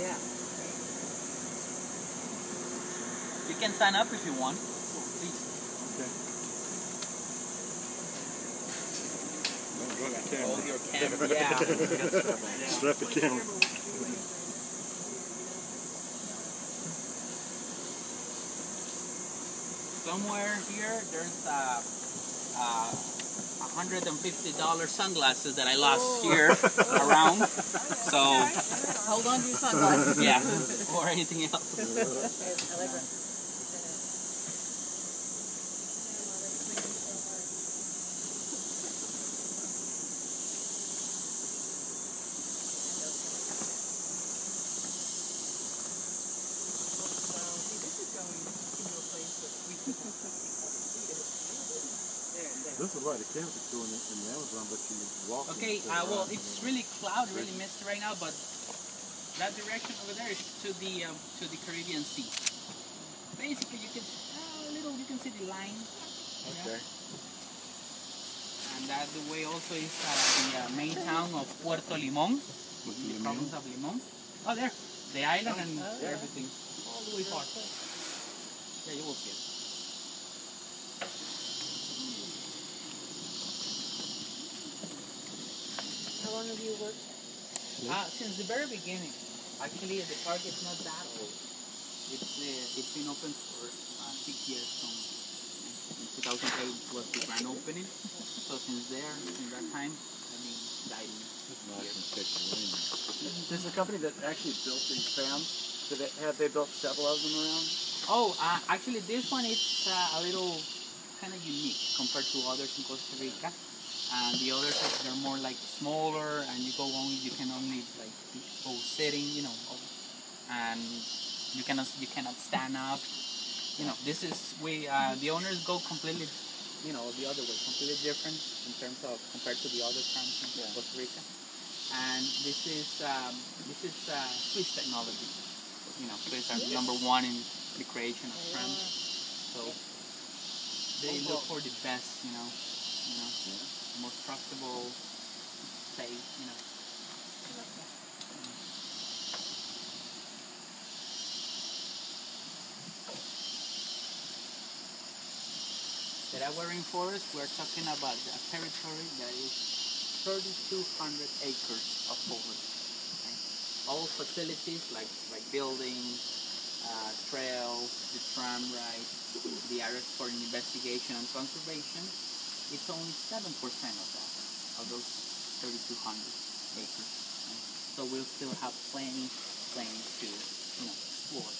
Yeah. You can sign up if you want. Please. Okay. Don't the camera. Hold your camera. yeah. Strap the camera. Somewhere here, there's a, a $150 sunglasses that I lost here oh. around. So, Hold on to your sunglasses. yeah, or anything else. This is like the camping tour in, in Amazon, but you walk. Okay, uh, well, it's really cloudy, really misty right now, but that direction over there is to the um, to the Caribbean Sea. Basically, you can uh, a little, you can see the line, Okay. and that the way also is uh, the uh, main town of Puerto Limon, the province of Limon. Oh, there, the island and everything, all the way far. Yeah, you will see it. How long have you worked? Uh, since the very beginning. Actually, the park is not that old. It's uh, it's been open for uh, six years. From in 2008 was the grand opening. So since there, since that time, I mean, been diving. This is the company that actually built these fans. Did they, have they built several of them around? Oh, uh, actually, this one is uh, a little kind of unique compared to others in Costa Rica. And the others are they're more like smaller, and you go only you can only like go sitting, you know, and you cannot you cannot stand up. You know, this is we uh, the owners go completely, you know, the other way, completely different in terms of compared to the other trams in Yeah. Costa Rica. And this is um, this is uh, Swiss technology. You know, Swiss are number one in the creation of trams. So they look for the best, you know, you know, most trustable, safe, you know. That our rainforest, we're talking about a territory that is 3,200 acres of forest. Okay? All facilities like like buildings, uh, trails, the tram ride, the areas for investigation and conservation, it's only 7% of that, of those 3,200 acres. So we'll still have plenty, plenty to you know, explore.